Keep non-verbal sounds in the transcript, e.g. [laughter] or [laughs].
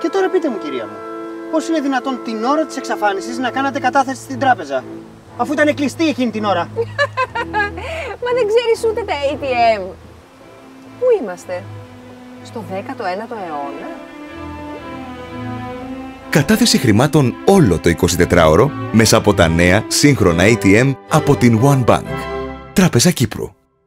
Και τώρα πείτε μου, κυρία μου, πώς είναι δυνατόν την ώρα της εξαφάνισης να κάνατε κατάθεση στην τράπεζα, αφού ήταν κλειστή εκείνη την ώρα; [laughs] Μα δεν ξέρεις ούτε τα ATM. Πού είμαστε, στο 19ο αιώνα; Κατάθεση χρημάτων όλο το 24ωρο μέσα από τα νέα σύγχρονα ATM από την One Bank. Τράπεζα Κύπρου.